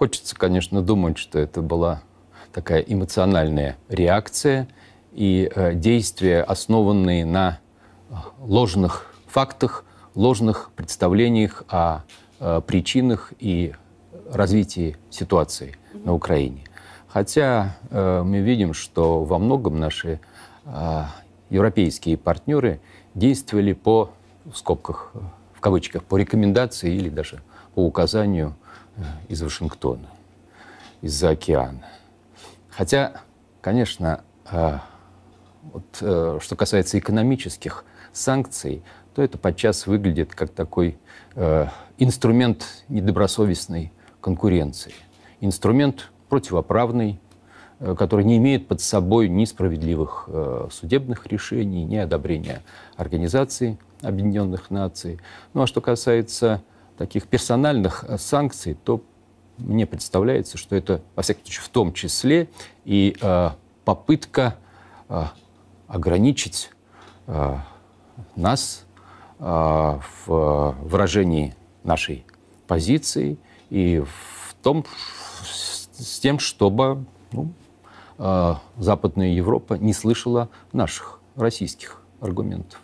Хочется, конечно, думать, что это была такая эмоциональная реакция и э, действия, основанные на ложных фактах, ложных представлениях о э, причинах и развитии ситуации на Украине. Хотя э, мы видим, что во многом наши э, европейские партнеры действовали по, в скобках, в кавычках, по рекомендации или даже по указанию э, из Вашингтона, из-за океана. Хотя, конечно, э, вот, э, что касается экономических санкций, то это подчас выглядит как такой э, инструмент недобросовестной конкуренции. Инструмент противоправный, э, который не имеет под собой ни справедливых э, судебных решений, ни одобрения Организации Объединенных Наций. Ну а что касается таких персональных э, санкций, то мне представляется, что это, во всяком случае, в том числе и э, попытка э, ограничить э, нас э, в выражении нашей позиции и в том, с тем, чтобы ну, э, Западная Европа не слышала наших российских аргументов.